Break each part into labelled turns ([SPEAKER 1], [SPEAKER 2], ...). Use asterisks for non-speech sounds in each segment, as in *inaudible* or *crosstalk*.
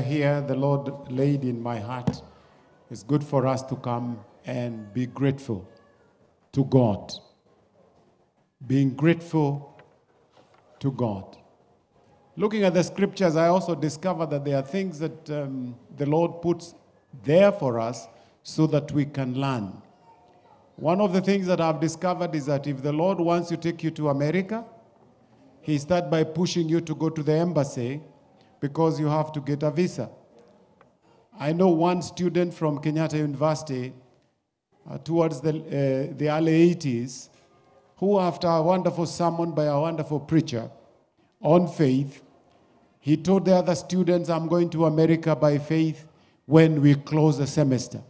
[SPEAKER 1] here, the Lord laid in my heart. It's good for us to come and be grateful to God. Being grateful to God. Looking at the scriptures, I also discovered that there are things that um, the Lord puts there for us so that we can learn. One of the things that I've discovered is that if the Lord wants to take you to America, He starts by pushing you to go to the embassy because you have to get a visa. I know one student from Kenyatta University uh, towards the, uh, the early 80s who, after a wonderful sermon by a wonderful preacher on faith, he told the other students, I'm going to America by faith when we close the semester.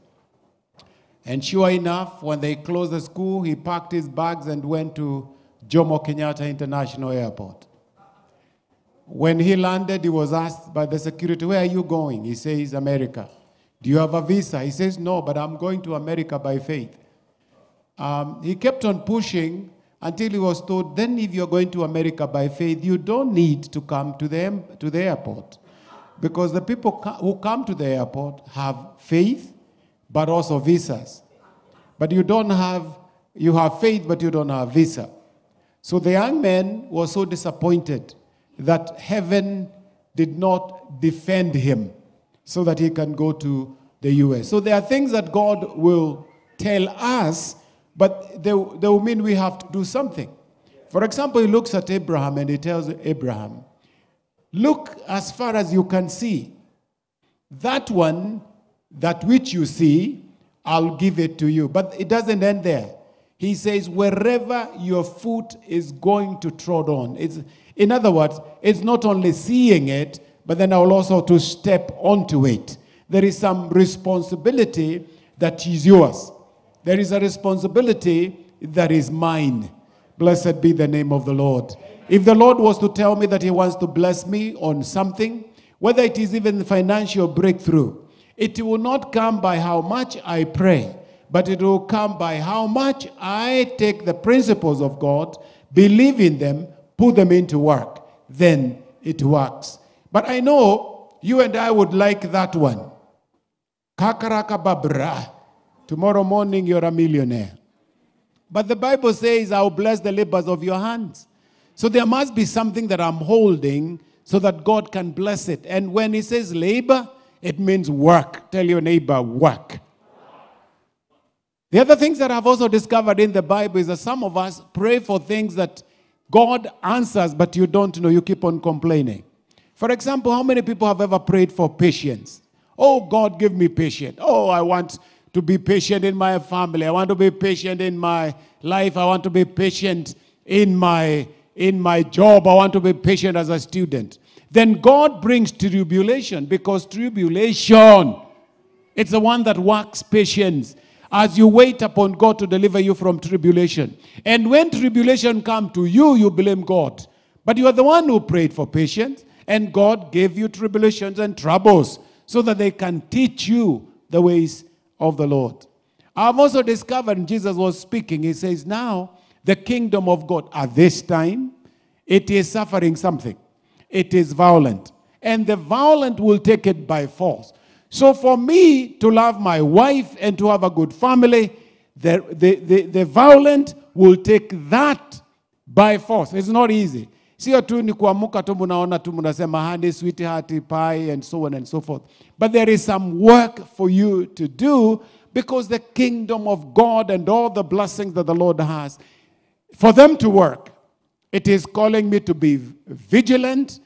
[SPEAKER 1] And sure enough, when they closed the school, he packed his bags and went to Jomo Kenyatta International Airport. When he landed, he was asked by the security, Where are you going? He says, America. Do you have a visa? He says, No, but I'm going to America by faith. Um, he kept on pushing until he was told, Then, if you're going to America by faith, you don't need to come to the, to the airport. Because the people who come to the airport have faith, but also visas. But you don't have, you have faith, but you don't have visa. So the young man was so disappointed that heaven did not defend him so that he can go to the US. So there are things that God will tell us, but they, they will mean we have to do something. For example, he looks at Abraham and he tells Abraham, Look as far as you can see. That one, that which you see, I'll give it to you. But it doesn't end there. He says, wherever your foot is going to trod on. It's, in other words, it's not only seeing it, but then I will also to step onto it. There is some responsibility that is yours. There is a responsibility that is mine. Blessed be the name of the Lord. If the Lord was to tell me that He wants to bless me on something, whether it is even financial breakthrough, it will not come by how much I pray, but it will come by how much I take the principles of God, believe in them, put them into work. Then it works. But I know you and I would like that one. Kakaraka babra. Tomorrow morning you're a millionaire. But the Bible says, I'll bless the labors of your hands. So there must be something that I'm holding so that God can bless it. And when he says labor, it means work. Tell your neighbor, work. The other things that I've also discovered in the Bible is that some of us pray for things that God answers, but you don't know. You keep on complaining. For example, how many people have ever prayed for patience? Oh, God, give me patience. Oh, I want to be patient in my family. I want to be patient in my life. I want to be patient in my in my job. I want to be patient as a student. Then God brings tribulation because tribulation, it's the one that works patience as you wait upon God to deliver you from tribulation. And when tribulation come to you, you blame God. But you are the one who prayed for patience, and God gave you tribulations and troubles so that they can teach you the ways of the Lord. I've also discovered, Jesus was speaking, he says, Now the kingdom of God at this time, it is suffering something. It is violent. And the violent will take it by force. So for me to love my wife and to have a good family, the, the, the, the violent will take that by force. It's not easy. Sio tu ni kuamuka tu munaona tu munasema ah, honey, sweetheart, pie, and so on and so forth. But there is some work for you to do because the kingdom of God and all the blessings that the Lord has, for them to work, it is calling me to be vigilant,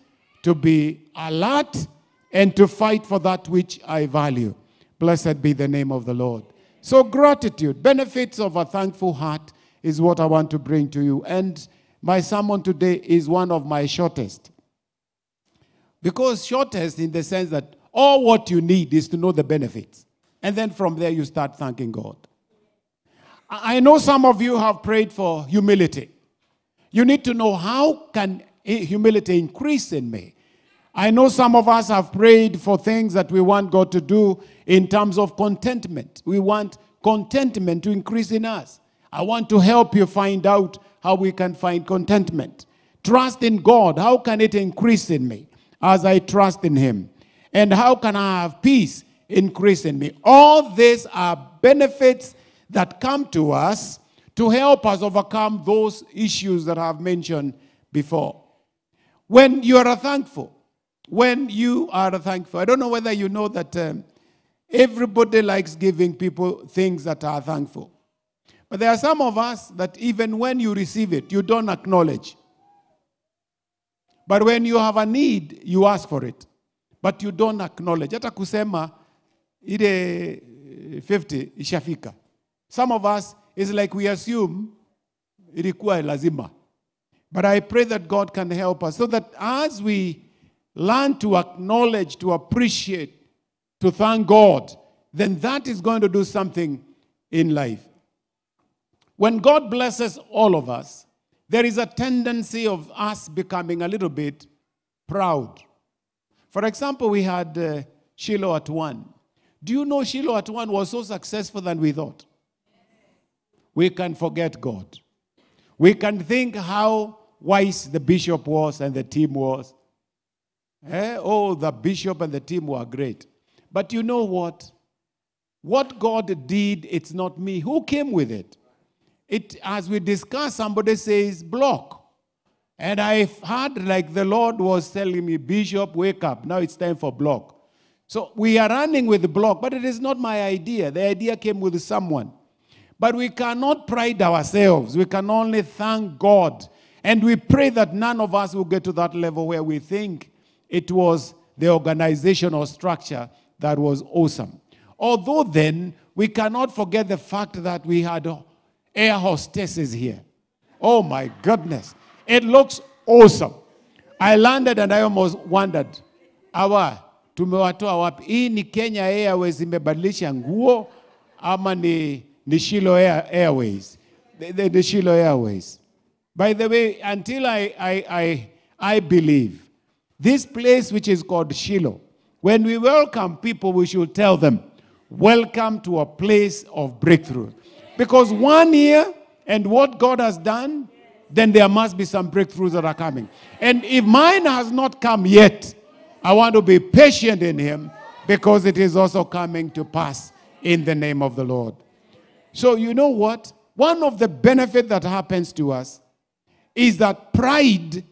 [SPEAKER 1] to be alert, and to fight for that which I value. Blessed be the name of the Lord. So, gratitude, benefits of a thankful heart is what I want to bring to you. And my sermon today is one of my shortest. Because shortest in the sense that all what you need is to know the benefits. And then from there you start thanking God. I know some of you have prayed for humility. You need to know how can humility increase in me? I know some of us have prayed for things that we want God to do in terms of contentment. We want contentment to increase in us. I want to help you find out how we can find contentment. Trust in God. How can it increase in me as I trust in Him? And how can I have peace increase in me? All these are benefits that come to us to help us overcome those issues that I've mentioned before. When you are thankful, when you are thankful, I don't know whether you know that um, everybody likes giving people things that are thankful. But there are some of us that even when you receive it, you don't acknowledge. But when you have a need, you ask for it. But you don't acknowledge. Hata kusema ile 50 ishafika. Some of us is like we assume ilikuwa lazima. But I pray that God can help us so that as we learn to acknowledge, to appreciate, to thank God, then that is going to do something in life. When God blesses all of us, there is a tendency of us becoming a little bit proud. For example, we had uh, Shiloh at one. Do you know Shiloh at one was so successful than we thought? We can forget God. We can think how wise the bishop was and the team was. Eh? Oh, the bishop and the team were great. But you know what? What God did, it's not me. Who came with it? It, as we discuss, somebody says block. And I've heard like the Lord was telling me, Bishop, wake up. Now it's time for block. So we are running with block, but it is not my idea. The idea came with someone. But we cannot pride ourselves. We can only thank God. And we pray that none of us will get to that level where we think it was the organizational structure that was awesome. Although then, we cannot forget the fact that we had air hostesses here. Oh my goodness. It looks awesome. I landed and I almost wondered, awa tumewatoa wapi? Hii ni Kenya Airways imebadilisha nguo ama ni, ni Shiloh Air, Airways? The, the, the Shiloh Airways. By the way, until I, I, I, I believe, this place which is called Shiloh, when we welcome people, we should tell them, welcome to a place of breakthrough. Because one year and what God has done, then there must be some breakthroughs that are coming. And if mine has not come yet, I want to be patient in Him because it is also coming to pass in the name of the Lord. So, you know what? One of the benefits that happens to us is that pride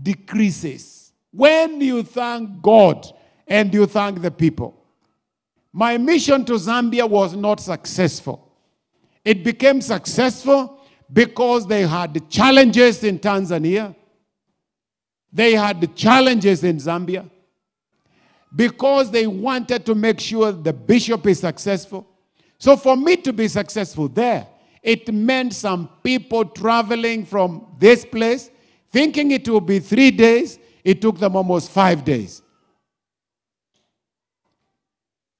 [SPEAKER 1] decreases when you thank God and you thank the people. My mission to Zambia was not successful. It became successful because they had challenges in Tanzania. They had challenges in Zambia. Because they wanted to make sure the bishop is successful. So for me to be successful there, it meant some people traveling from this place, thinking it will be three days. It took them almost five days.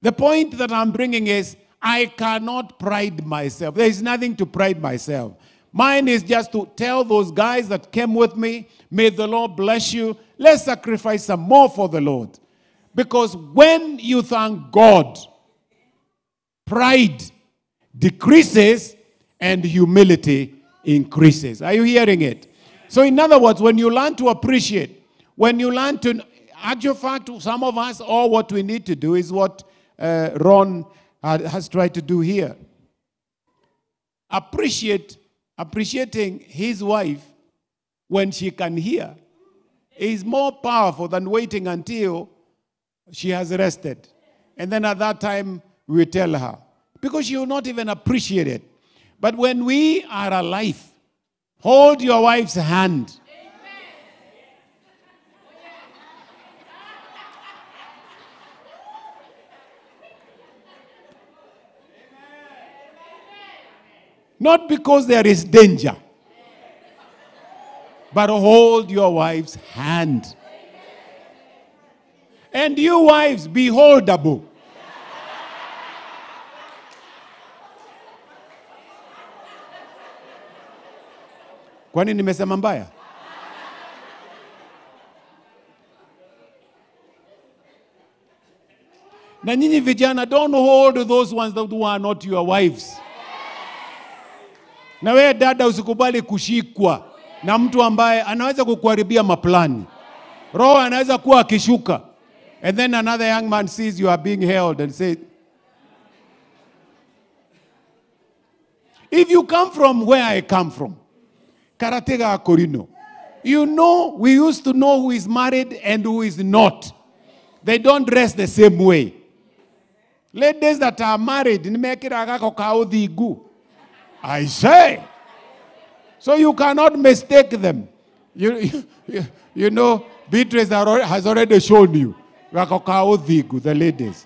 [SPEAKER 1] The point that I'm bringing is I cannot pride myself. There is nothing to pride myself. Mine is just to tell those guys that came with me, may the Lord bless you. Let's sacrifice some more for the Lord. Because when you thank God, pride decreases and humility increases. Are you hearing it? So, in other words, when you learn to appreciate, when you learn to, actual fact, to some of us, all what we need to do is what uh, Ron has tried to do here. Appreciate, appreciating his wife when she can hear is more powerful than waiting until she has rested. And then at that time, we tell her. Because she will not even appreciate it. But when we are alive, hold your wife's hand. Not because there is danger, but hold your wife's hand. And you wives, be holdable. Kwani nimesema mbaya? Na nyinyi vijana, don't hold those ones that who are not your wives. Na wewe dada, usikubali kushikwa na mtu ambaye anaweza kukuharibia maplani. Roho anaweza kuwa akishuka And then another young man sees you are being held and says, If you come from where I come from, Karatega Korino, you know, we used to know who is married and who is not. They don't dress the same way. Ladies that are married, I say. So you cannot mistake them. You, *laughs* you, you know, Beatrice has already shown you. The ladies.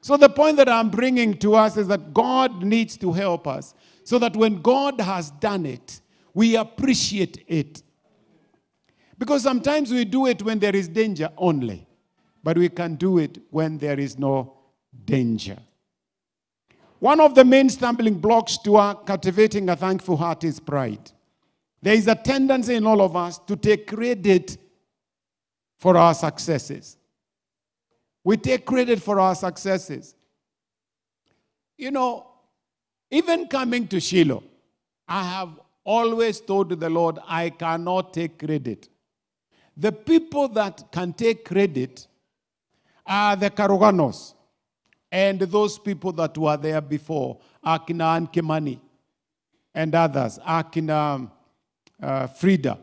[SPEAKER 1] So the point that I'm bringing to us is that God needs to help us so that when God has done it, we appreciate it. Because sometimes we do it when there is danger only, but we can do it when there is no danger. One of the main stumbling blocks to our cultivating a thankful heart is pride. There is a tendency in all of us to take credit for our successes. We take credit for our successes. You know, even coming to Shiloh, I have always told the Lord, I cannot take credit. The people that can take credit are the Karuganos and those people that were there before, Akina and Kimani and others, Akina uh, Frida,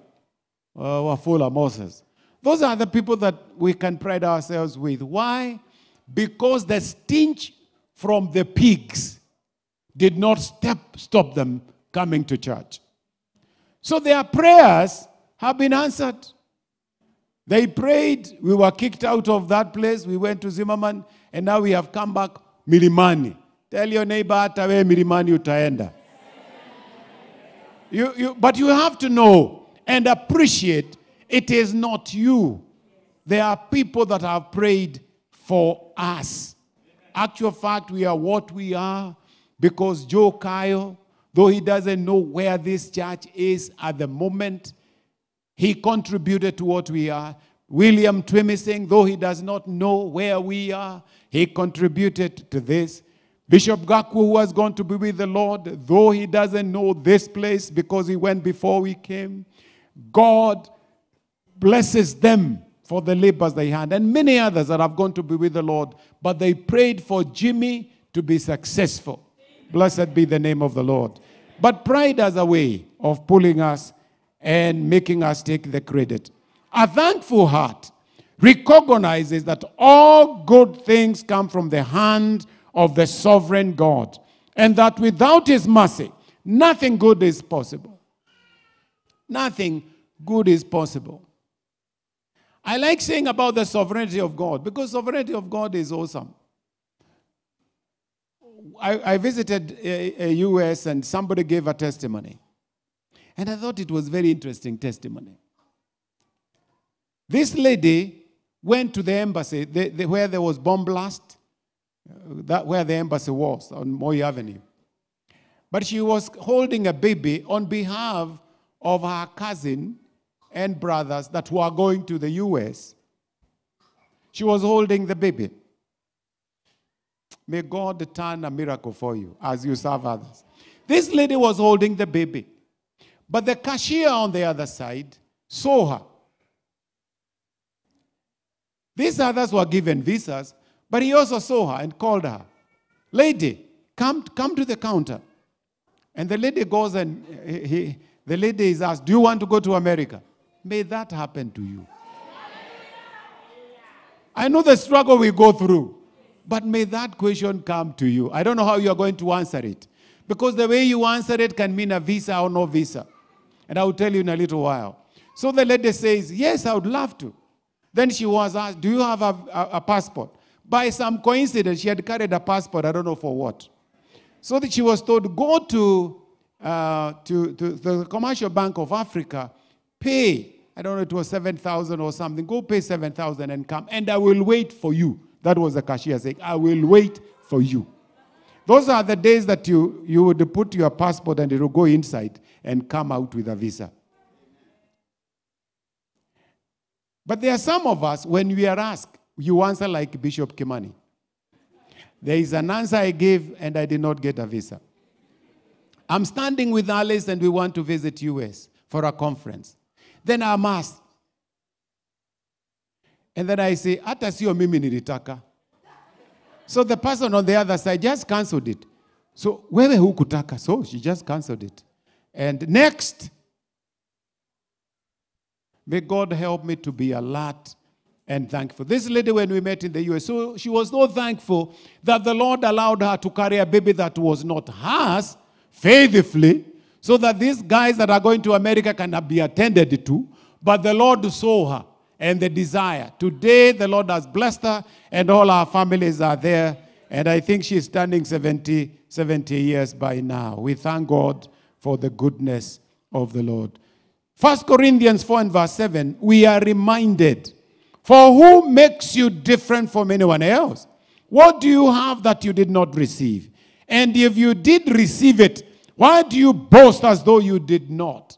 [SPEAKER 1] uh, Wafula Moses. Those are the people that we can pride ourselves with. Why? Because the stench from the pigs did not step, stop them coming to church. So their prayers have been answered. They prayed, we were kicked out of that place, we went to Zimmerman, and now we have come back Milimani. Tell your neighbor, atawe Milimani utaenda. You, you, but you have to know and appreciate it is not you. There are people that have prayed for us. Actual fact, we are what we are because Joe Kyle, though he doesn't know where this church is at the moment, he contributed to what we are. William Twimising, though he does not know where we are, he contributed to this. Bishop Gaku, who has gone to be with the Lord, though he doesn't know this place because he went before we came, God blesses them for the labors they had, and many others that have gone to be with the Lord, but they prayed for Jimmy to be successful. Blessed be the name of the Lord. But pride has a way of pulling us and making us take the credit. A thankful heart recognizes that all good things come from the hand of the sovereign God, and that without his mercy, nothing good is possible. Nothing good is possible. I like saying about the sovereignty of God because sovereignty of God is awesome. I, I visited a, a US and somebody gave a testimony. And I thought it was very interesting testimony. This lady went to the embassy the, the, where there was bomb blast, uh, that where the embassy was on Moi Avenue. But she was holding a baby on behalf of her cousin and brothers that were going to the US. She was holding the baby. May God turn a miracle for you as you serve others. This lady was holding the baby. But the cashier on the other side saw her. These others were given visas, but he also saw her and called her. Lady, come, come to the counter. And the lady goes and he, the lady is asked, Do you want to go to America? May that happen to you. I know the struggle we go through, but may that question come to you. I don't know how you are going to answer it. Because the way you answer it can mean a visa or no visa. And I will tell you in a little while. So the lady says, Yes, I would love to. Then she was asked, Do you have a, a, a passport? By some coincidence, she had carried a passport, I don't know for what. So that she was told, Go to, uh, to, to the Commercial Bank of Africa, pay I don't know, it was 7,000 or something. Go pay 7,000 and come, and I will wait for you. That was the cashier saying, I will wait for you. Those are the days that you, you would put your passport and it will go inside and come out with a visa. But there are some of us, when we are asked, you answer like Bishop Kimani. There is an answer I gave and I did not get a visa. I'm standing with Alice and we want to visit US for a conference. Then I'm asked, And then I say, hata sio mimi nilitaka. So the person on the other side just cancelled it. So wewe hukutaka. So she just cancelled it. And next, may God help me to be alert and thankful. This lady, when we met in the US, so she was so thankful that the Lord allowed her to carry a baby that was not hers faithfully, so that these guys that are going to America cannot be attended to. But the Lord saw her and the desire. Today, the Lord has blessed her, and all our families are there. And I think she's turning 70, 70 years by now. We thank God for the goodness of the Lord. First Corinthians 4 and verse 7, we are reminded for who makes you different from anyone else? What do you have that you did not receive? And if you did receive it, why do you boast as though you did not?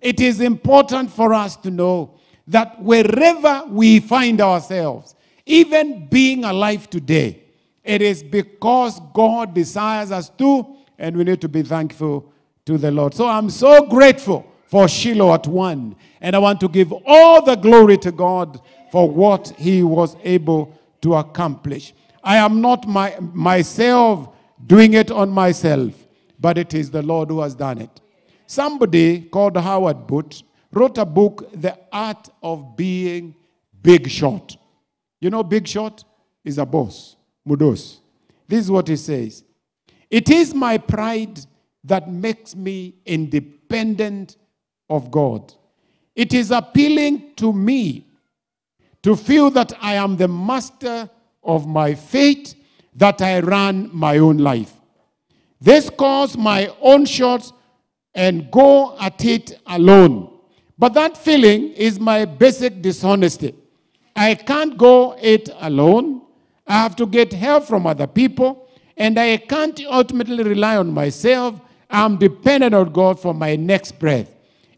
[SPEAKER 1] It is important for us to know that wherever we find ourselves, even being alive today, it is because God desires us to, and we need to be thankful to the Lord. So I'm so grateful for Shiloh at one, and I want to give all the glory to God for what he was able to accomplish. I am not my, myself doing it on myself, but it is the Lord who has done it. Somebody called Howard Booth wrote a book, The Art of Being Big Shot. You know, Big Shot is a boss, Mudos. This is what he says It is my pride that makes me independent of God. It is appealing to me to feel that I am the master of my fate, that I run my own life. This calls my own shots and go at it alone. But that feeling is my basic dishonesty. I can't go it alone. I have to get help from other people, and I can't ultimately rely on myself. I'm dependent on God for my next breath.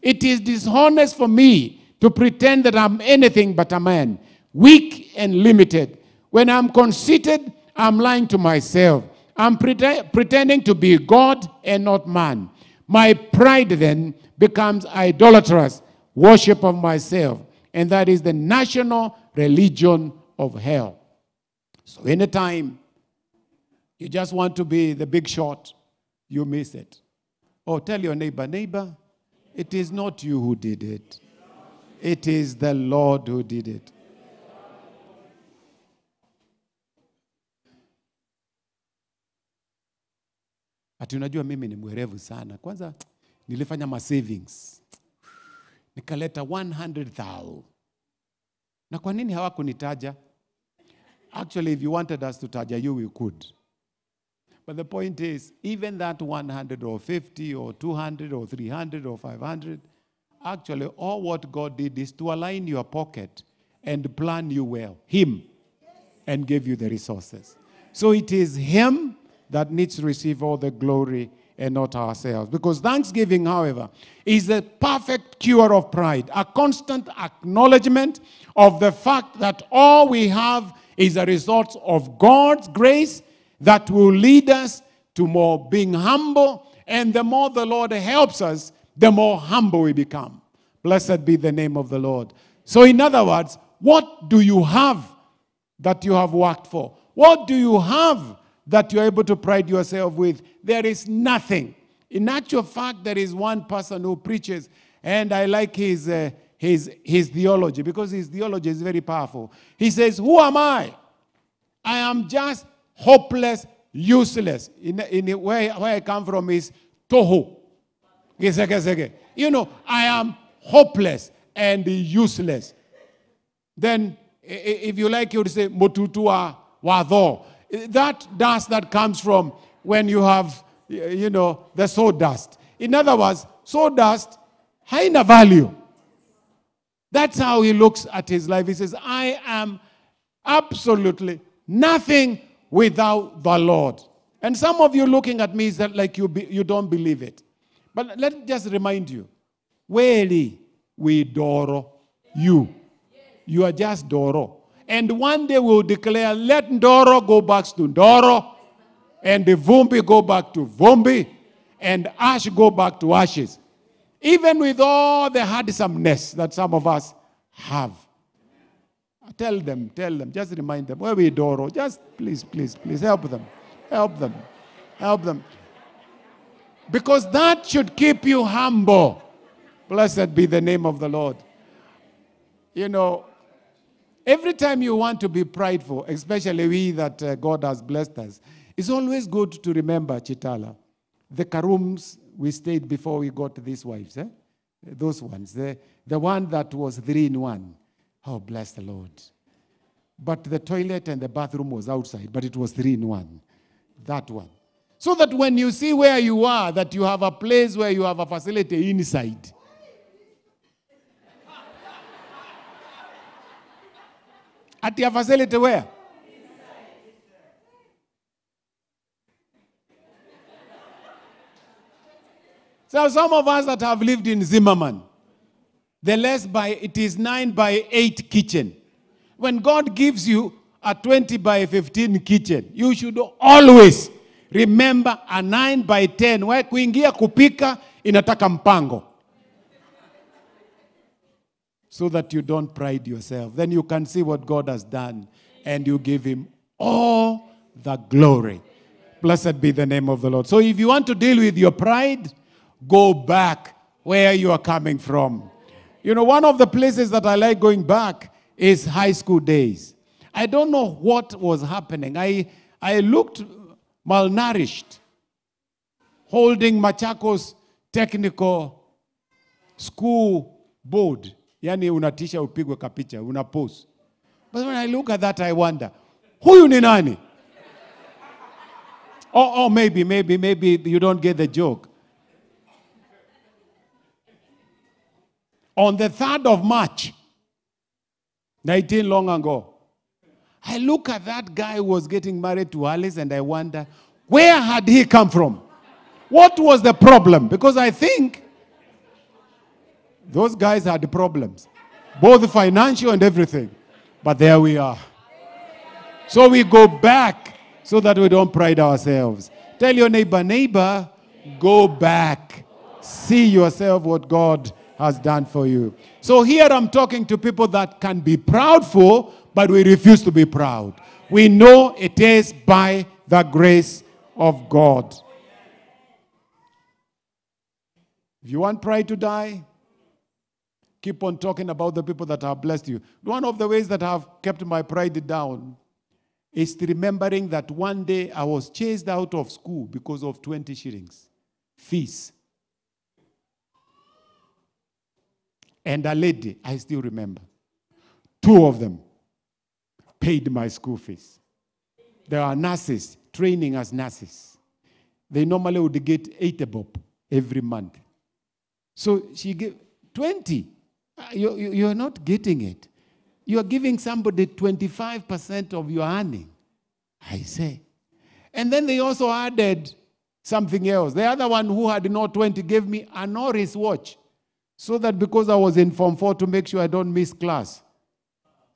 [SPEAKER 1] It is dishonest for me to pretend that I'm anything but a man, weak and limited. When I'm conceited, I'm lying to myself. I'm prete- pretending to be God and not man. My pride then becomes idolatrous worship of myself, and that is the national religion of hell. So, anytime you just want to be the big shot, you miss it. Oh, tell your neighbor, neighbor, it is not you who did it, it is the Lord who did it. Ati unajua mimi ni mwerevu sana. Kwanza nilifanya ma savings nikaleta 100,000 na kwa nini hawakunitaja? Actually, if you wanted us to taja you, we could. But the point is, even that 100 or 50 or 200 or 300 or 500, actually, all what God did is to align your pocket and plan you well. Him. And give you the resources. So it is Him that needs to receive all the glory and not ourselves. Because thanksgiving, however, is a perfect cure of pride, a constant acknowledgement of the fact that all we have is a result of God's grace that will lead us to more being humble. And the more the Lord helps us, the more humble we become. Blessed be the name of the Lord. So, in other words, what do you have that you have worked for? What do you have that you're able to pride yourself with? There is nothing. In actual fact, there is one person who preaches, and I like his, uh, his, his theology because his theology is very powerful. He says, Who am I? I am just hopeless, useless. In, in where, where I come from is Toho. You know, I am hopeless and useless. Then, if you like, you would say, Motutua Wado. That dust that comes from when you have, you know, the sawdust. In other words, sawdust, haina value. That's how he looks at his life. He says, I am absolutely nothing without the Lord. And some of you looking at me is that like you, be, you don't believe it. But let me just remind you, Weli, we Doro, you. You are just Doro. And one day we'll declare, let Doro go back to Doro, and the Vumbi go back to Vumbi, and Ash go back to ashes. Even with all the handsomeness that some of us have. Tell them, tell them, just remind them. Where we Doro? Just please, please, please help them. Help them. Help them. Because that should keep you humble. Blessed be the name of the Lord. You know, every time you want to be prideful, especially we that uh, God has blessed us, it's always good to remember, Chitala, the Karums we stayed before we got these wives, eh? those ones, the, the one that was three in one. Oh, bless the Lord. But the toilet and the bathroom was outside, but it was three in one. That one. So that when you see where you are, that you have a place where you have a facility inside. At your facility where? So some of us that have lived in Zimmerman, the less by it is nine by eight kitchen. When God gives you a 20 by 15 kitchen, you should always remember a 9 by 10. Where kuingia kupika inataka mpango. So that you don't pride yourself. Then you can see what God has done and you give him all the glory. Blessed be the name of the Lord. So if you want to deal with your pride, go back where you are coming from. You know, one of the places that I like going back is high school days. I don't know what was happening. I, I looked malnourished, holding Machakos Technical School Board. Yani unatisha upigwe kapicha, una pose. But when I look at that, I wonder, huyu ni nani? Oh, oh, maybe, maybe, maybe you don't get the joke. On the 3rd of March, 19 long ago, I look at that guy who was getting married to Alice and I wonder, where had he come from? What was the problem? Because I think those guys had problems, both financial and everything. But there we are. So we go back so that we don't pride ourselves. Tell your neighbor, neighbor, go back. See yourself what God has done for you. So here I'm talking to people that can be proudful, but we refuse to be proud. We know it is by the grace of God. If you want pride to die, keep on talking about the people that have blessed you. One of the ways that I have kept my pride down is remembering that one day I was chased out of school because of 20 shillings fees. And a lady, I still remember, two of them paid my school fees. There are nurses training as nurses. They normally would get 80 bob every month. So she gave 20. Uh, you, you, you're not getting it. You're giving somebody 25% of your earning. I say. And then they also added something else. The other one who had no 20 gave me a Norris watch. So that because I was in Form 4 to make sure I don't miss class.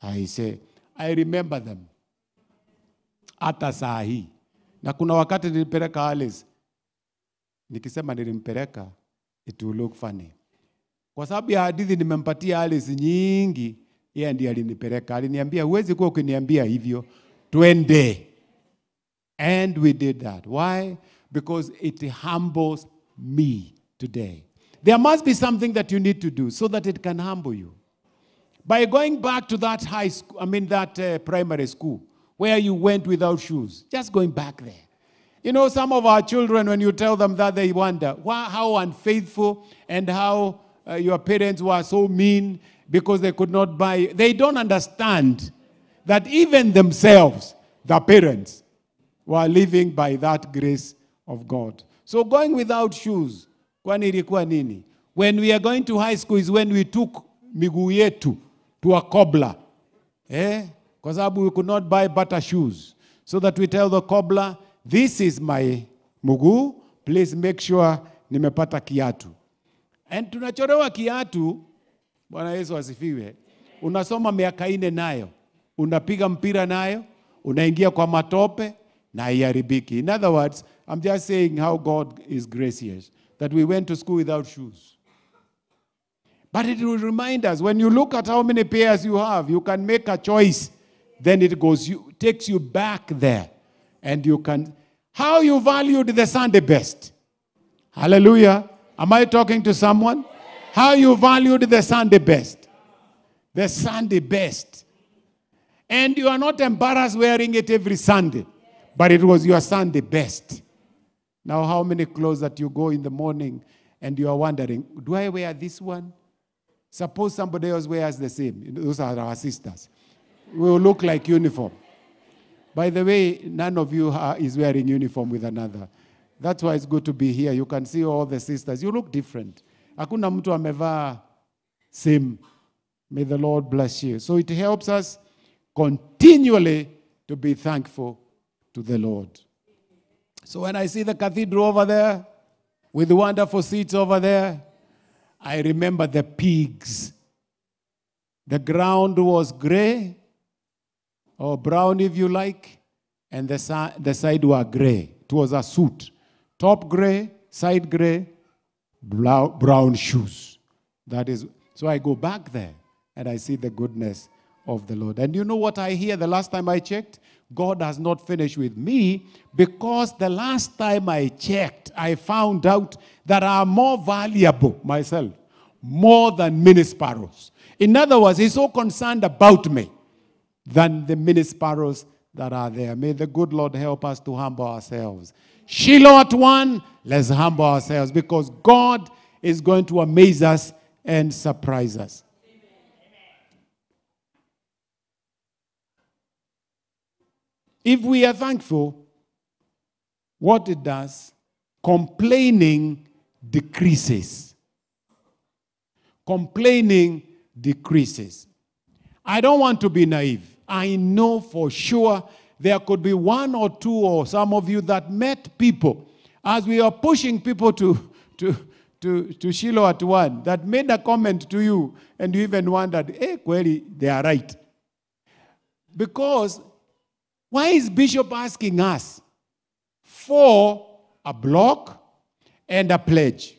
[SPEAKER 1] I say, I remember them. Hata saa hii. Na kuna wakati nilipeleka Alice. Nikisema nilimpeleka, it will look funny. Kwa sababu ya hadithi nimempatia Alice nyingi, yeye ndiye alinipeleka. Aliniambia huwezi kuwa ukiniambia hivyo, twende. And we did that. Why? Because it humbles me today. There must be something that you need to do so that it can humble you. By going back to that high school, I mean that uh, primary school where you went without shoes, just going back there. You know, some of our children, when you tell them that, they wonder why, how unfaithful and how uh, your parents were so mean because they could not buy. They don't understand that even themselves, the parents, were living by that grace of God. So going without shoes, kwani ilikuwa nini? When we are going to high school is when we took miguu yetu to a cobbler. Eh? Kwa sababu we could not buy butter shoes. So that we tell the cobbler, this is my mguu, please make sure nimepata kiatu. And tunachorewa kiatu, Bwana Yesu asifiwe. Unasoma miaka ine nayo, unapiga mpira nayo, unaingia kwa matope na haiharibiki. In other words, I'm just saying how God is gracious that we went to school without shoes. But it will remind us when you look at how many pairs you have, you can make a choice. Then it goes, you, takes you back there. And you can, how you valued the Sunday best. Hallelujah. Am I talking to someone? How you valued the Sunday best. The Sunday best. And you are not embarrassed wearing it every Sunday, but it was your Sunday best. Now, how many clothes that you go in the morning and you are wondering, do I wear this one? Suppose somebody else wears the same. Those are our sisters. We will look like uniform. By the way, none of you are, is wearing uniform with another. That's why it's good to be here. You can see all the sisters. You look different. Hakuna mtu amevaa same. May the Lord bless you. So it helps us continually to be thankful to the Lord. So when I see the cathedral over there with the wonderful seats over there, I remember the pigs. The ground was gray or brown, if you like, and the, si- the side were gray. It was a suit. Top gray, side gray, brown, brown shoes. That is, so I go back there and I see the goodness of the Lord. And you know what I hear the last time I checked? God has not finished with me because the last time I checked, I found out that I'm more valuable myself, more than many sparrows. In other words, He's so concerned about me than the many sparrows that are there. May the good Lord help us to humble ourselves. Shiloh at one, let's humble ourselves because God is going to amaze us and surprise us. If we are thankful, what it does, complaining decreases. Complaining decreases. I don't want to be naive. I know for sure there could be one or two or some of you that met people as we are pushing people to, to, to, to Shiloh at one that made a comment to you and you even wondered, eh, hey, query, they are right. Because why is Bishop asking us for a block and a pledge?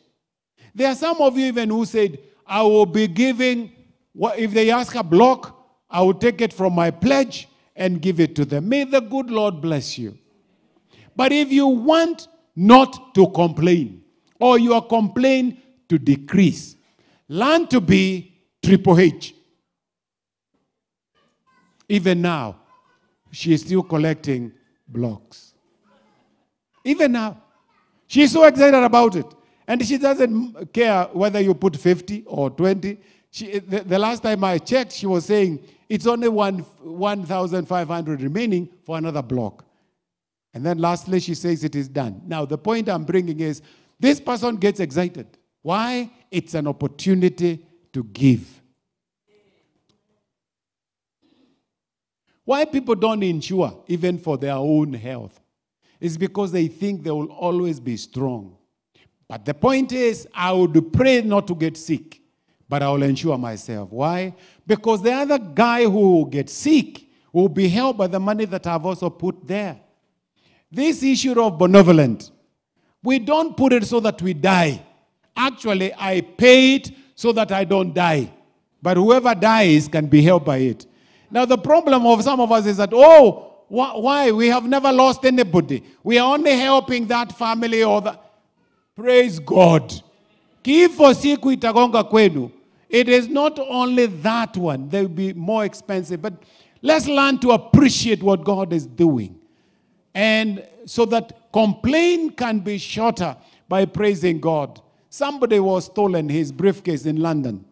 [SPEAKER 1] There are some of you even who said, I will be giving, if they ask a block, I will take it from my pledge and give it to them. May the good Lord bless you. But if you want not to complain, or your complaint to decrease, learn to be Triple H. Even now, she is still collecting blocks. Even now. She's so excited about it. And she doesn't care whether you put 50 or 20. She, the, the last time I checked, she was saying it's only one 1,500 remaining for another block. And then lastly, she says it is done. Now, the point I'm bringing is this person gets excited. Why? It's an opportunity to give. Why people don't insure, even for their own health, is because they think they will always be strong. But the point is, I would pray not to get sick, but I will insure myself. Why? Because the other guy who will get sick will be helped by the money that I've also put there. This issue of benevolent, we don't put it so that we die. Actually, I pay it so that I don't die. But whoever dies can be helped by it. Now, the problem of some of us is that, oh, wh- why? We have never lost anybody. We are only helping that family or that. Praise God. Kifo siku itagonga kwenu. It is not only that one, they will be more expensive, but let's learn to appreciate what God is doing. And so that complaint can be shorter by praising God. Somebody was stolen his briefcase in London.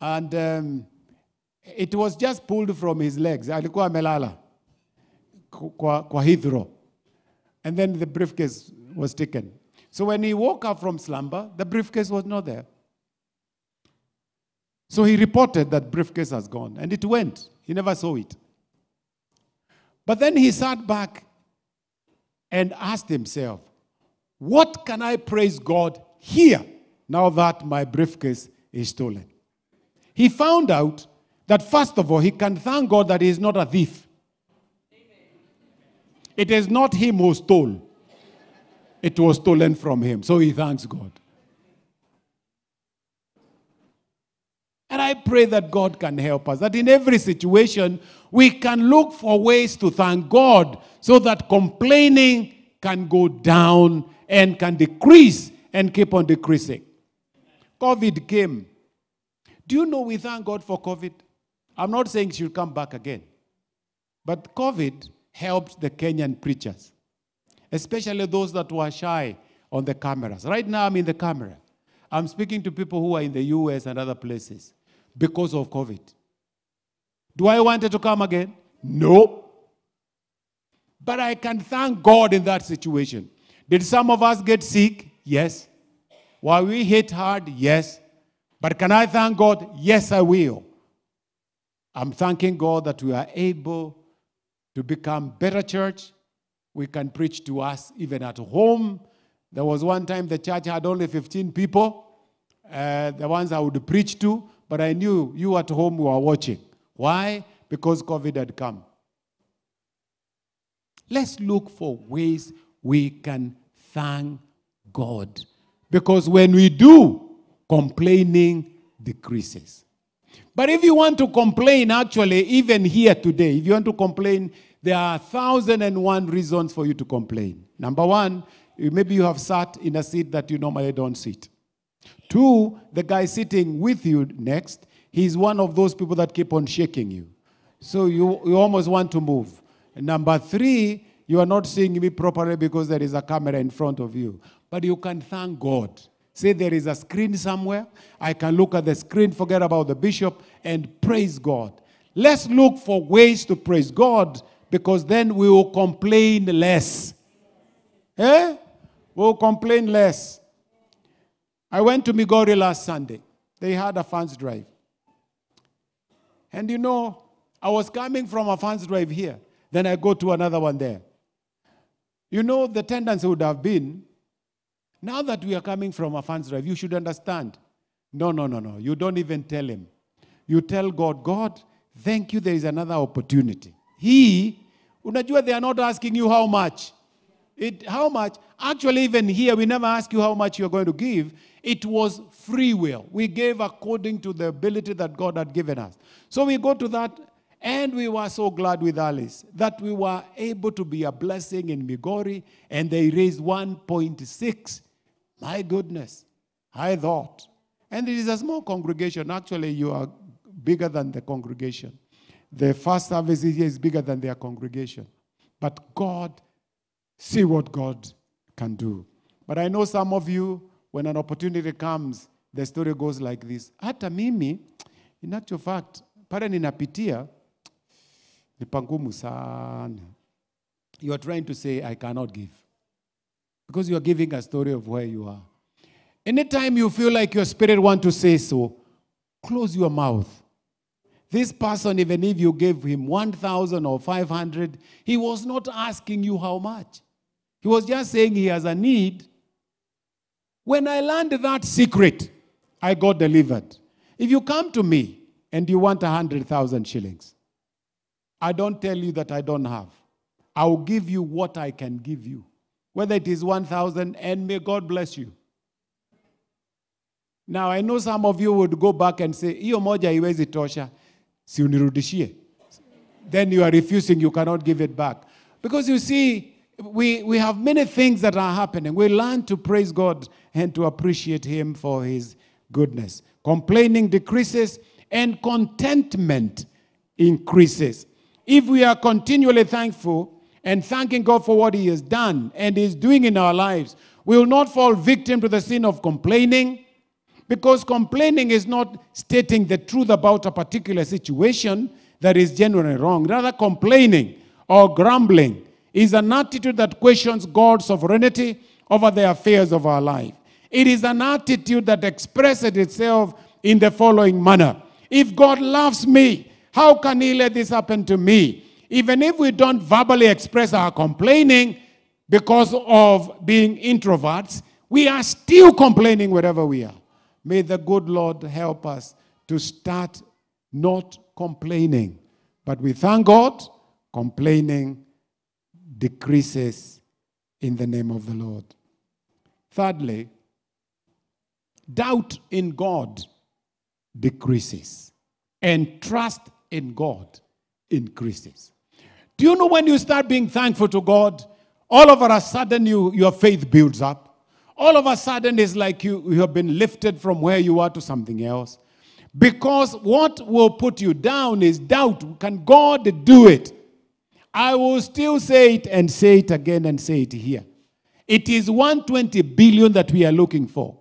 [SPEAKER 1] And um, it was just pulled from his legs. Alikuwa amelala kwa. And then the briefcase was taken. So when he woke up from slumber, the briefcase was not there. So he reported that briefcase has gone, and it went. He never saw it. But then he sat back and asked himself, What can I praise God here now that my briefcase is stolen? He found out that, first of all, he can thank God that he is not a thief. It is not him who stole, it was stolen from him. So he thanks God. And I pray that God can help us, that in every situation, we can look for ways to thank God so that complaining can go down and can decrease and keep on decreasing. COVID came. Do you know we thank God for COVID? I'm not saying she'll come back again. But COVID helped the Kenyan preachers, especially those that were shy on the cameras. Right now, I'm in the camera. I'm speaking to people who are in the US and other places because of COVID. Do I want it to come again? No. But I can thank God in that situation. Did some of us get sick? Yes. Were we hit hard? Yes. But can I thank God? Yes, I will. I'm thanking God that we are able to become better church. We can preach to us even at home. There was one time the church had only 15 people, uh, the ones I would preach to, but I knew you at home were watching. Why? Because COVID had come. Let's look for ways we can thank God. Because when we do, complaining decreases. But if you want to complain, actually, even here today, if you want to complain, there are thousand and one reasons for you to complain. Number one, maybe you have sat in a seat that you normally don't sit. Two, the guy sitting with you next, he's one of those people that keep on shaking you. So you, you almost want to move. Number three, you are not seeing me properly because there is a camera in front of you. But you can thank God. Say there is a screen somewhere. I can look at the screen, forget about the bishop, and praise God. Let's look for ways to praise God because then we will complain less. Eh? We'll complain less. I went to Migori last Sunday. They had a funds drive. And you know, I was coming from a funds drive here. Then I go to another one there. You know, the tendency would have been now that we are coming from a funds drive, you should understand. No, no, no, no. You don't even tell him. You tell God, God, thank you, there is another opportunity. He, unajua, they are not asking you how much. It, how much? Actually, even here, we never ask you how much you're going to give. It was free will. We gave according to the ability that God had given us. So we go to that, and we were so glad with Alice that we were able to be a blessing in Migori, and they raised 1.6. My goodness, I thought. And it is a small congregation. Actually, you are bigger than the congregation. The first service here is bigger than their congregation. But God, see what God can do. But I know some of you, when an opportunity comes, the story goes like this. Hata mimi, in actual fact, pale ninapitia, ni pangumu sana. You are trying to say, I cannot give. Because you are giving a story of where you are. Anytime you feel like your spirit want to say so, close your mouth. This person, even if you gave him 1,000 or 500, he was not asking you how much. He was just saying he has a need. When I learned that secret, I got delivered. If you come to me and you want 100,000 shillings, I don't tell you that I don't have. I will give you what I can give you. Whether it is 1,000, and may God bless you. Now, I know some of you would go back and say, hiyo moja haiwezi tosha, si unirudishie. Then you are refusing, you cannot give it back. Because you see, we, we have many things that are happening. We learn to praise God and to appreciate Him for His goodness. Complaining decreases and contentment increases. If we are continually thankful and thanking God for what He has done and is doing in our lives, we will not fall victim to the sin of complaining because complaining is not stating the truth about a particular situation that is genuinely wrong. Rather, complaining or grumbling is an attitude that questions God's sovereignty over the affairs of our life. It is an attitude that expresses itself in the following manner If God loves me, how can He let this happen to me? Even if we don't verbally express our complaining because of being introverts, we are still complaining wherever we are. May the good Lord help us to start not complaining. But we thank God, complaining decreases in the name of the Lord. Thirdly, doubt in God decreases and trust in God increases. Do you know when you start being thankful to God, all of a sudden you, your faith builds up? All of a sudden it's like you, you have been lifted from where you are to something else. Because what will put you down is doubt. Can God do it? I will still say it and say it again and say it here. It is 120 billion that we are looking for.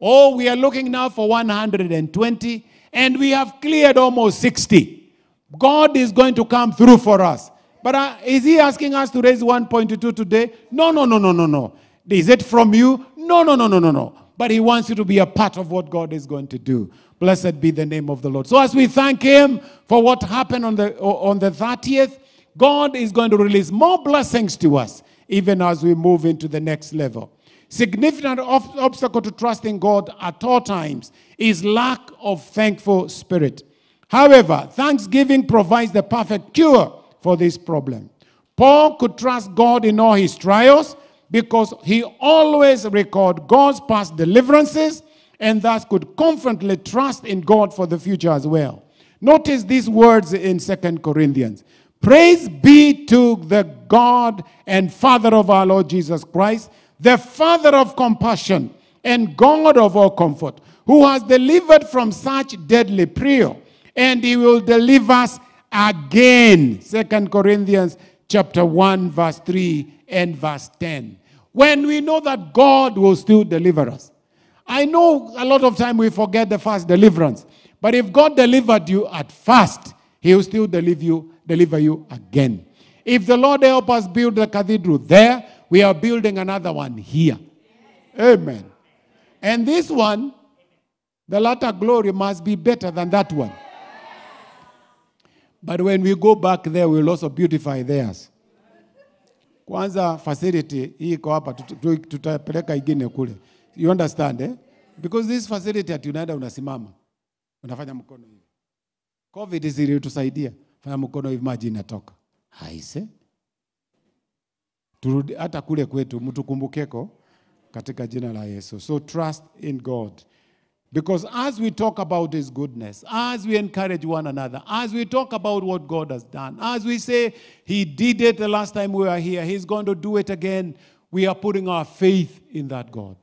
[SPEAKER 1] Oh, we are looking now for 120, and we have cleared almost 60. God is going to come through for us. But uh, is He asking us to raise 1.2 today? No, no, no, no, no, no. Is it from you? No, no, no, no, no, no. But He wants you to be a part of what God is going to do. Blessed be the name of the Lord. So as we thank Him for what happened on the on the 30th, God is going to release more blessings to us even as we move into the next level. Significant ob- obstacle to trusting God at all times is lack of thankful spirit. However, thanksgiving provides the perfect cure for this problem. Paul could trust God in all his trials because he always recalled God's past deliverances and thus could confidently trust in God for the future as well. Notice these words in Second Corinthians. Praise be to the God and Father of our Lord Jesus Christ, the Father of compassion and God of all comfort, who has delivered from such deadly peril, and he will deliver us again. Second Corinthians chapter 1, verse 3 and verse 10. When we know that God will still deliver us. I know a lot of time we forget the first deliverance. But if God delivered you at first, he will still deliver you, deliver you again. If the Lord help us build the cathedral there, we are building another one here. Amen. And this one, the latter glory must be better than that one. But when we go back there, we'll also beautify theirs. Kwanza facility hii iko hapa, tutapeleka ingine kule. You understand eh? Because this facility at unaenda unasimama, unafanya mkono hivi. COVID zilitusaidia, fanya mkono hivi, maji inatoka. Haise, turudi hata kule kwetu, mtukumbukeko katika jina la Yesu. So trust in God. Because as we talk about His goodness, as we encourage one another, as we talk about what God has done, as we say He did it the last time we were here, He's going to do it again, we are putting our faith in that God.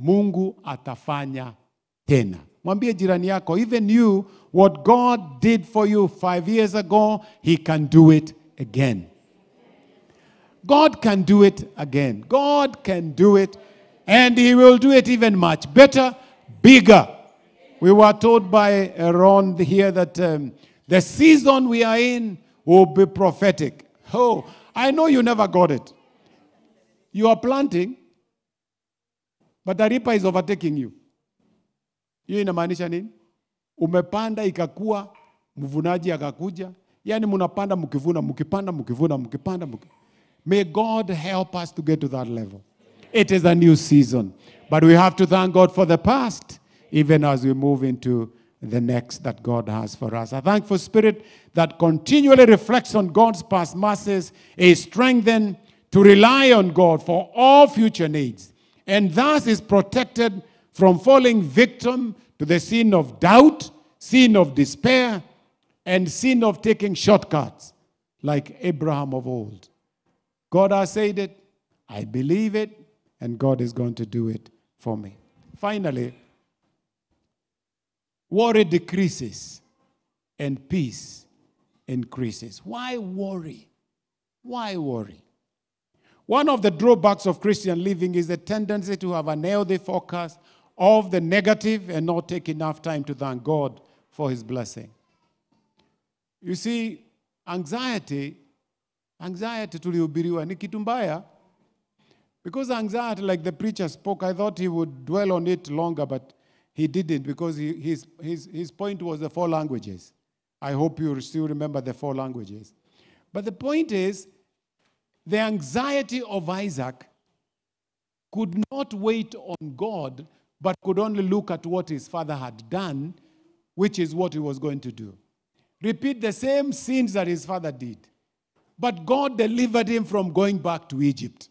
[SPEAKER 1] Mungu atafanya tena. Mwambie jirani yako, even you, what God did for you five years ago, He can do it again. God can do it again. God can do it, and He will do it even much better, bigger. We were told by Ron here that um, the season we are in will be prophetic. Oh, I know you never got it. You are planting, but the reaper is overtaking you. You in Hiyo inamaanisha nini? Umepanda ikakua, mvunaji akakuja. Yaani mnapanda mkivuna, mkipanda mkivuna, mkipanda mki... May God help us to get to that level. It is a new season, but we have to thank God for the past, even as we move into the next that God has for us. A thankful spirit that continually reflects on God's past mercies is strengthened to rely on God for all future needs, and thus is protected from falling victim to the sin of doubt, sin of despair, and sin of taking shortcuts, like Abraham of old. God has said it, I believe it, and God is going to do it for me. Finally, worry decreases and peace increases. Why worry? Why worry? One of the drawbacks of Christian living is the tendency to have an healthy focus of the negative and not take enough time to thank God for his blessing. You see, anxiety, anxiety tulihubiriwa ni kitu mbaya. Because anxiety, like the preacher spoke, I thought he would dwell on it longer, but he didn't because he, his, his, his point was the four languages. I hope you still remember the four languages. But the point is, the anxiety of Isaac could not wait on God, but could only look at what his father had done, which is what he was going to do. Repeat the same sins that his father did. But God delivered him from going back to Egypt.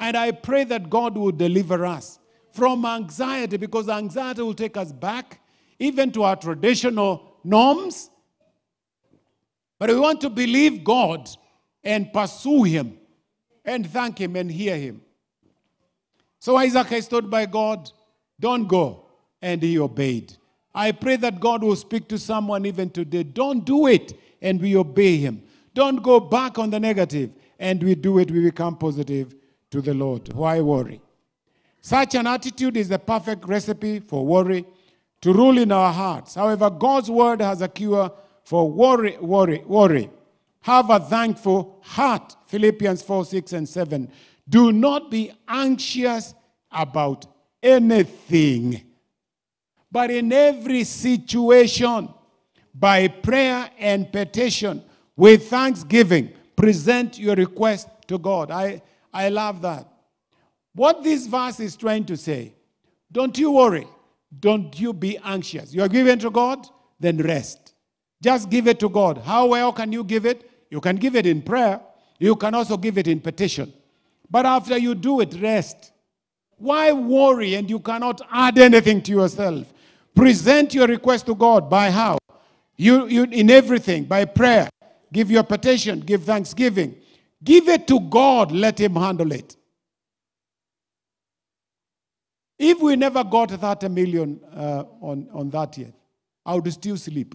[SPEAKER 1] And I pray that God will deliver us from anxiety because anxiety will take us back even to our traditional norms. But we want to believe God and pursue Him and thank Him and hear Him. So Isaac is told by God, Don't go. And he obeyed. I pray that God will speak to someone even today. Don't do it. And we obey Him. Don't go back on the negative. And we do it, we become positive to the Lord. Why worry? Such an attitude is the perfect recipe for worry to rule in our hearts. However, God's word has a cure for worry, worry, worry. Have a thankful heart. Philippians 4, 6, and 7. Do not be anxious about anything, but in every situation, by prayer and petition, with thanksgiving, present your request to God. I, I love that. What this verse is trying to say, don't you worry. Don't you be anxious. You are given to God, then rest. Just give it to God. How well can you give it? You can give it in prayer. You can also give it in petition. But after you do it, rest. Why worry and you cannot add anything to yourself? Present your request to God by how? You, you in everything, by prayer. Give your petition, give thanksgiving. Give it to God, let Him handle it. If we never got 30 million uh, on, on that yet, I would still sleep.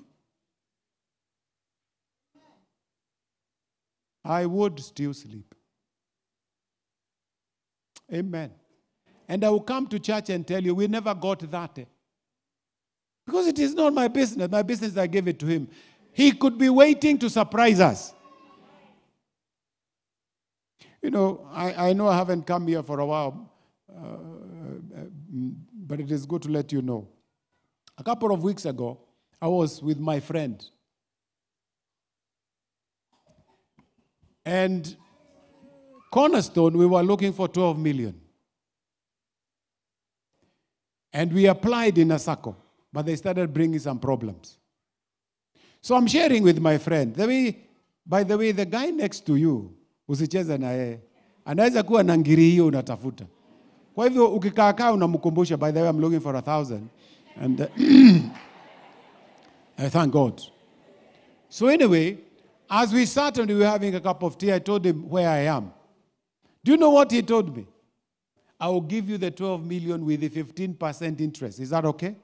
[SPEAKER 1] I would still sleep. Amen. And I will come to church and tell you, we never got that. Because it is not my business. My business, I gave it to him. He could be waiting to surprise us. You know, I, I know I haven't come here for a while, uh, but it is good to let you know. A couple of weeks ago, I was with my friend. And Cornerstone, we were looking for 12 million. And we applied in Asako, but they started bringing some problems. So I'm sharing with my friend. The way, by the way, the guy next to you, usicheze na yeye. Anaweza kuwa na ngiri hiyo unatafuta. Kwa hivyo ukikaakaa unamkumbusha, by the way, I'm looking for a thousand. And uh, *clears throat* I thank God. So anyway, as we sat and we were having a cup of tea, I told him where I am. Do you know what he told me? I will give you the 12 million with the 15% interest. Is that okay?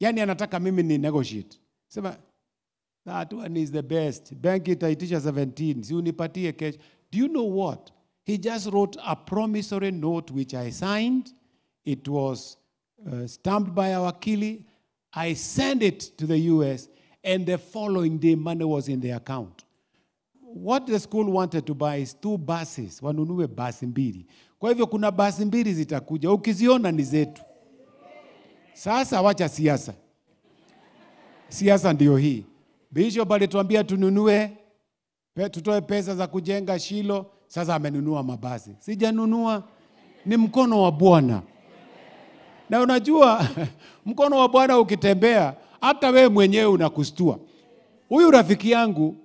[SPEAKER 1] Yani anataka mimi ni negotiate. Sema, that one is the best. Bank itaitisha 17. Si unipatie cash. Do you know what? He just wrote a promissory note which I signed. It was uh, stamped by our Kili. I sent it to the US, and the following day, money was in the account. What the school wanted to buy is two buses, wanunue basi mbili. Kwa hivyo kuna basi mbili zitakuja, ukiziona ni zetu. Sasa wacha siasa, siasa ndio hii. Bishop alituambia tununue, tutoe pesa za kujenga Shilo. Sasa amenunua mabasi, sijanunua, ni mkono wa Bwana. Na unajua *laughs* mkono wa Bwana ukitembea, hata wewe mwenyewe unakustua. Huyu rafiki yangu,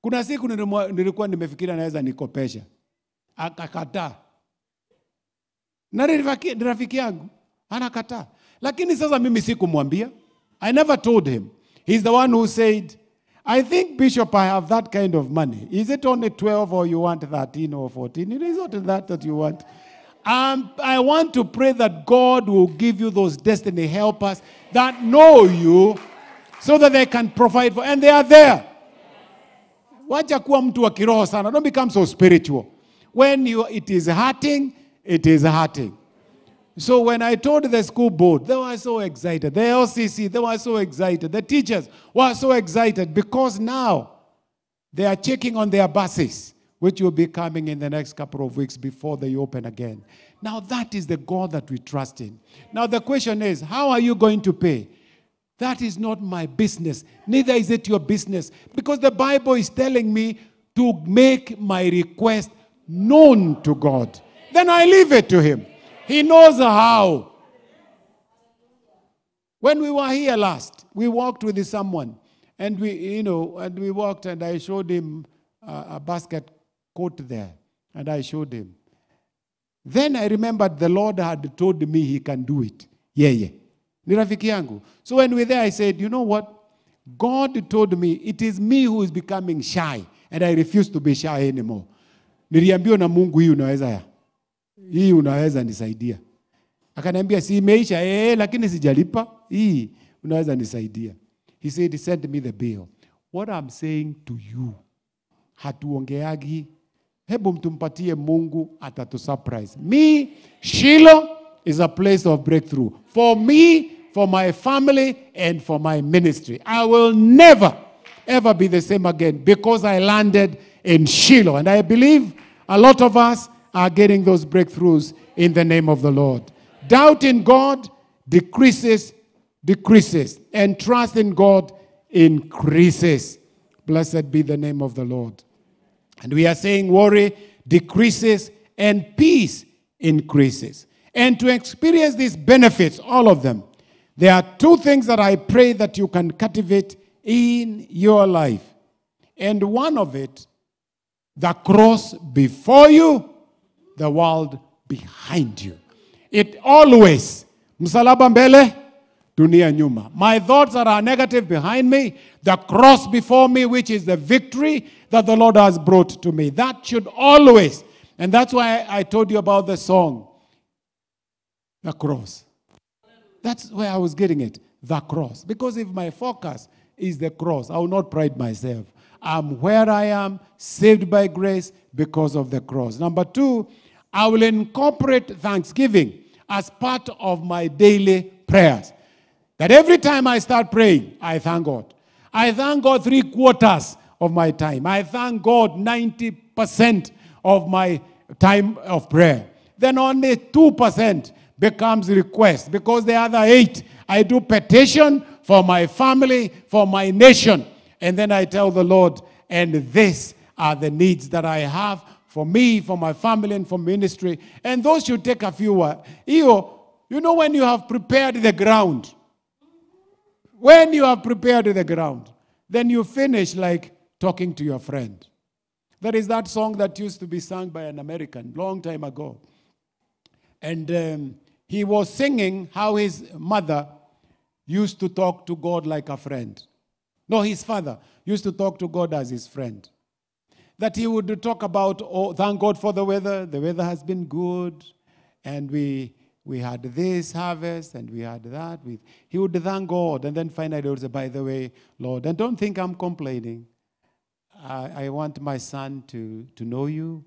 [SPEAKER 1] kuna siku nilikuwa nimefikiria naweza nikopesha, akakataa na rafiki yangu anakataa, lakini sasa mimi sikumwambia. I never told him. He's the one who said, I think, Bishop, I have that kind of money. Is it only 12 or you want 13 or 14? It is not that that you want. Um, I want to pray that God will give you those destiny helpers that know you so that they can provide for, and they are there. Wacha kuwa mtu wa. Don't become so spiritual. When you, it is hurting, it is hurting. So when I told the school board, they were so excited. The LCC, they were so excited. The teachers were so excited because now they are checking on their buses, which will be coming in the next couple of weeks before they open again. Now that is the God that we trust in. Now the question is, how are you going to pay? That is not my business. Neither is it your business. Because the Bible is telling me to make my request known to God. Then I leave it to Him. He knows how. When we were here last, we walked with someone, and we, you know, and we walked, and I showed him a, a basket coat there, and I showed him. Then I remembered the Lord had told me he can do it. Yeah, yeah. Ni yangu. So when we were there, I said, you know what? God told me it is me who is becoming shy and I refuse to be shy anymore. Niliambiwa na Mungu hii unaweza ya. Hii unaweza nisaidia. Akaniambia si imeisha eh, lakini sijalipa. Hii unaweza nisaidia. He said send me the bill. What I'm saying to you, hatuongeagi hebu mtumpatie mungu atatusurprise me Shiloh is a place of breakthrough for me for my family and for my ministry i will never ever be the same again because i landed in Shiloh and i believe a lot of us are getting those breakthroughs in the name of the lord doubt in god decreases decreases and trust in god increases blessed be the name of the lord and we are saying worry decreases and peace increases. And to experience these benefits, all of them, there are two things that I pray that you can cultivate in your life. And one of it, the cross before you, the world behind you. It always, msalaba mbele, dunia nyuma. My thoughts that are negative behind me, the cross before me, which is the victory that the Lord has brought to me. That should always, and that's why I told you about the song, The Cross. That's where I was getting it, the cross. Because if my focus is the cross, I will not pride myself. I'm where I am, saved by grace because of the cross. Number two, I will incorporate thanksgiving as part of my daily prayers. That every time I start praying, I thank God. I thank God three quarters of my time. I thank God 90% of my time of prayer. Then only 2% becomes request because the other eight, I do petition for my family, for my nation. And then I tell the Lord, and these are the needs that I have for me, for my family, and for ministry. And those should take a few. Uh, you, you know, when you have prepared the ground, when you have prepared the ground, then you finish like talking to your friend. There is that song that used to be sung by an American long time ago. And um, he was singing how his mother used to talk to God like a friend. No, his father used to talk to God as his friend. That he would talk about, oh, thank God for the weather. The weather has been good. And we, we had this harvest and we had that. We, he would thank God. And then finally, he would say, by the way, Lord, and don't think I'm complaining. I, I want my son to, to know you.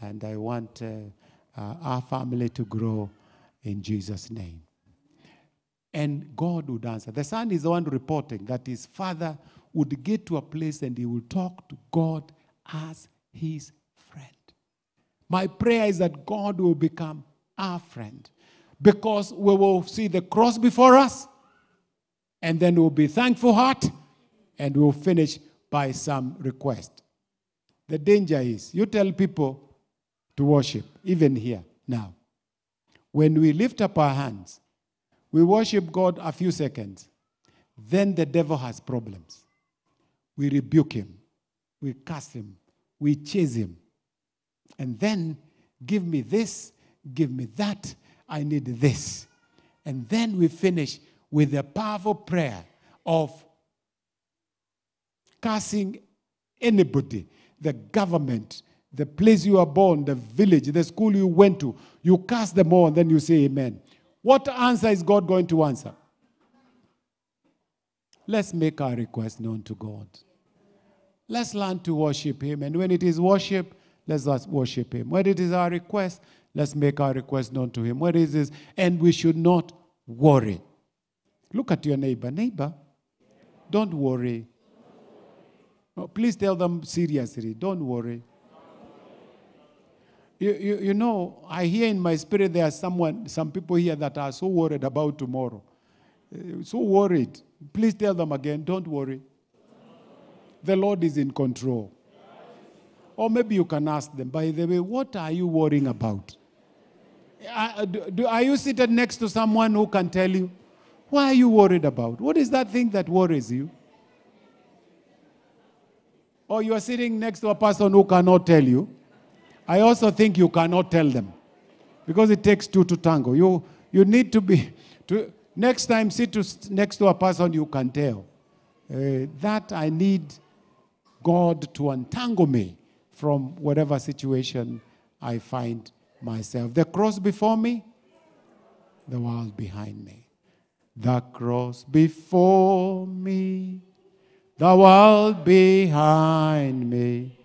[SPEAKER 1] And I want uh, uh, our family to grow in Jesus' name. And God would answer. The son is the one reporting that his father would get to a place and he would talk to God as his friend. My prayer is that God will become our friend because we will see the cross before us and then we'll be thankful heart and we'll finish by some request. The danger is you tell people to worship, even here now. When we lift up our hands, we worship God a few seconds. Then the devil has problems. We rebuke him, we curse him, we chase him. And then give me this, give me that, I need this. And then we finish with a powerful prayer of cursing anybody, the government, the place you are born, the village, the school you went to. You cast them all and then you say amen. What answer is God going to answer? Let's make our request known to God. Let's learn to worship Him. And when it is worship, let's worship Him. When it is our request, let's make our request known to Him. What is this? And we should not worry. Look at your neighbor. Neighbor, don't worry. Oh, please tell them seriously. Don't worry. You, you, you know, I hear in my spirit there are someone, some people here that are so worried about tomorrow. Uh, So worried. Please tell them again, don't worry. The Lord is in control. Or maybe you can ask them, by the way, what are you worrying about? Uh, are you seated next to someone who can tell you? Why are you worried about? What is that thing that worries you? Or you are sitting next to a person who cannot tell you. I also think you cannot tell them. because it takes two to tango. You, you need to be, to, next time sit to, next to a person you can tell. Uh, that I need God to untangle me from whatever situation I find myself. The cross before me, the world behind me. The cross before me, the world behind me.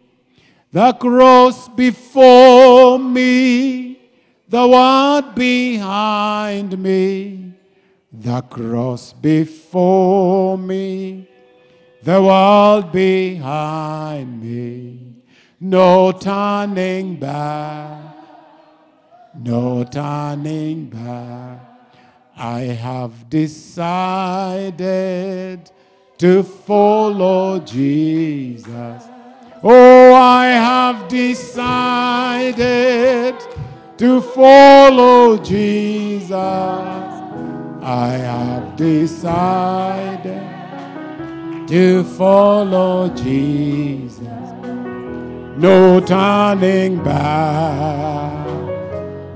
[SPEAKER 1] The cross before me, the world behind me. The cross before me, the world behind me. No turning back, no turning back. I have decided to follow Jesus. Oh, I have decided to follow Jesus. I have decided to follow Jesus. No turning back.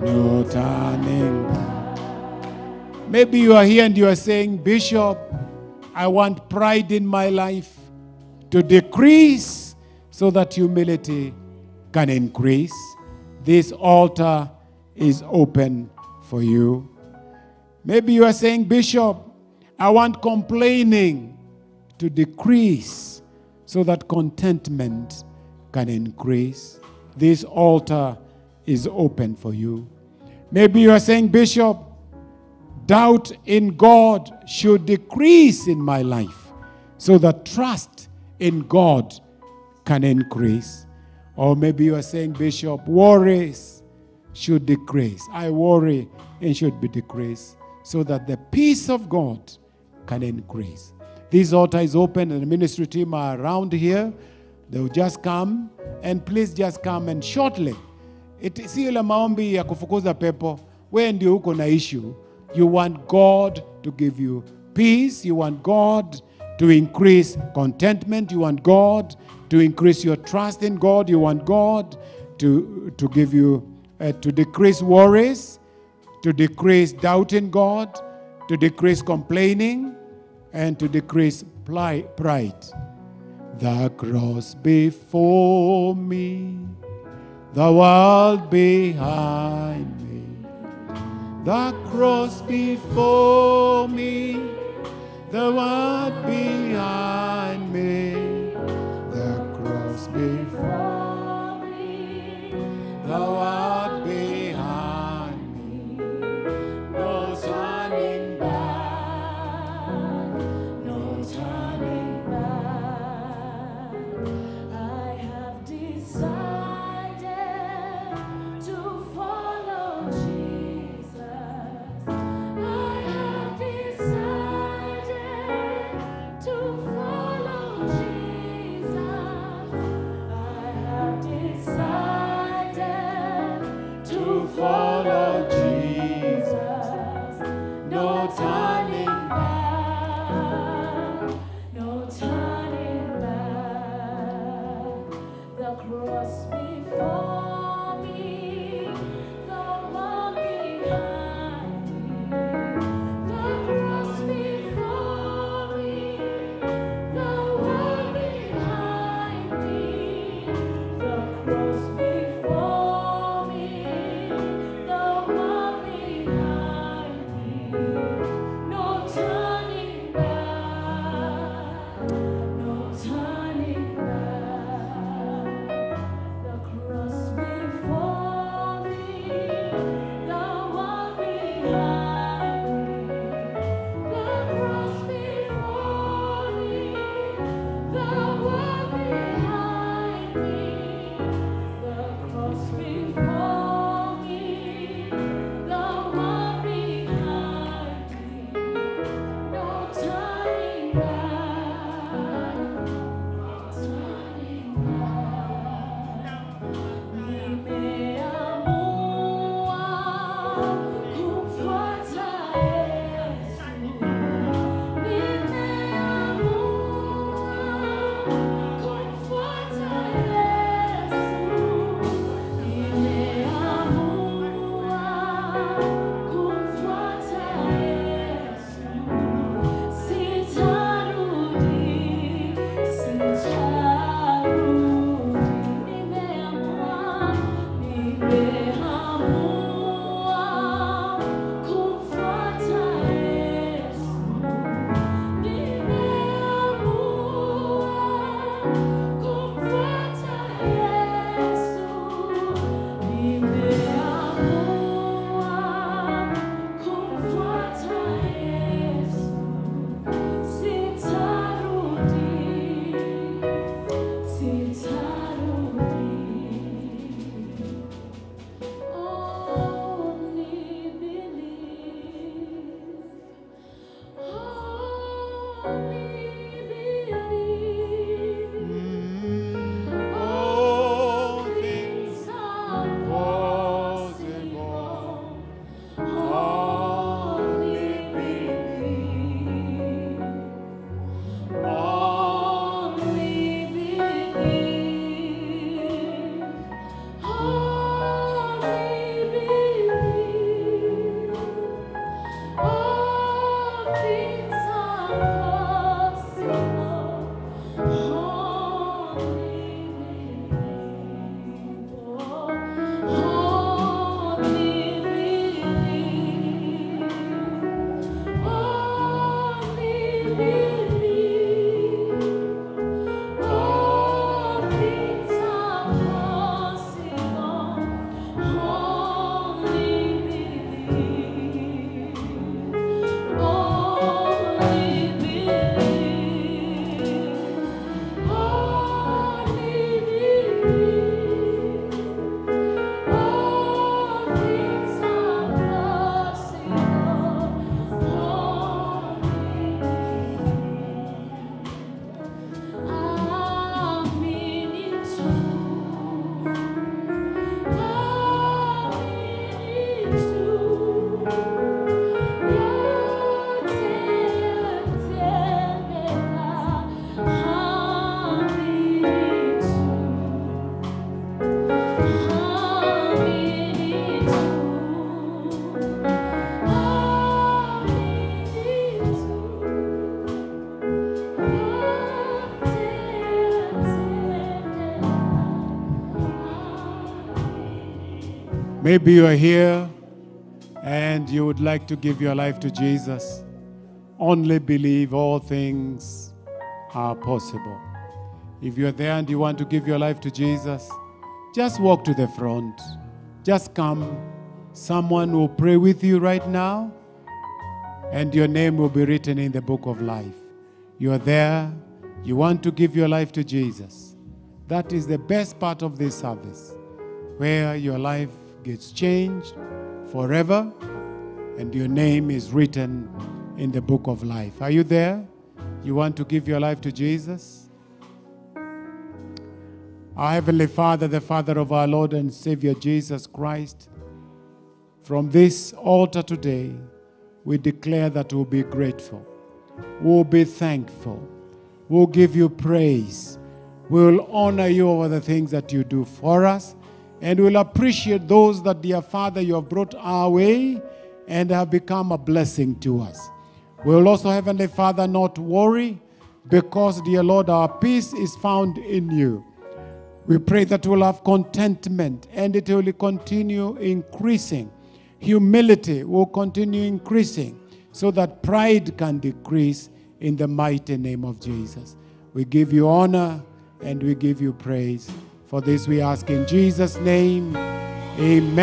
[SPEAKER 1] No turning back. Maybe you are here and you are saying, Bishop, I want pride in my life to decrease so that humility can increase. This altar is open for you. Maybe you are saying, Bishop, I want complaining to decrease so that contentment can increase. This altar is open for you. Maybe you are saying, Bishop, doubt in God should decrease in my life so that trust in God can increase. Or maybe you are saying, Bishop, worries should decrease. I worry and should be decreased so that the peace of God can increase. This altar is open and the ministry team are around here. They'll just come and please just come and shortly. It, si ile maombi ya kufukuza pepo. Wewe ndio uko na issue. You want God to give you peace. You want God to increase contentment. You want God to increase your trust in God. You want God to, to give you, uh, to decrease worries, to decrease doubt in God, to decrease complaining, and to decrease pride. The cross before me, the world behind me. The cross before me, the world behind me. The cross before me,
[SPEAKER 2] the world behind cross before
[SPEAKER 1] Maybe you are here and you would like to give your life to Jesus. Only believe all things are possible. If you're there and you want to give your life to Jesus, just walk to the front. Just come. Someone will pray with you right now, and your name will be written in the book of life. You're there, you want to give your life to Jesus. That is the best part of this service, where your life gets changed forever and your name is written in the book of life. Are you there? You want to give your life to Jesus? Our Heavenly Father, the Father of our Lord and Savior Jesus Christ, from this altar today, we declare that we'll be grateful, we'll be thankful, we'll give you praise, we'll honor you over the things that you do for us, and we'll appreciate those that, dear Father, you have brought our way and have become a blessing to us. We will also, Heavenly Father, not worry because, dear Lord, our peace is found in you. We pray that we'll have contentment and it will continue increasing. Humility will continue increasing so that pride can decrease in the mighty name of Jesus. We give you honor and we give you praise. For this we ask in Jesus' name. Amen.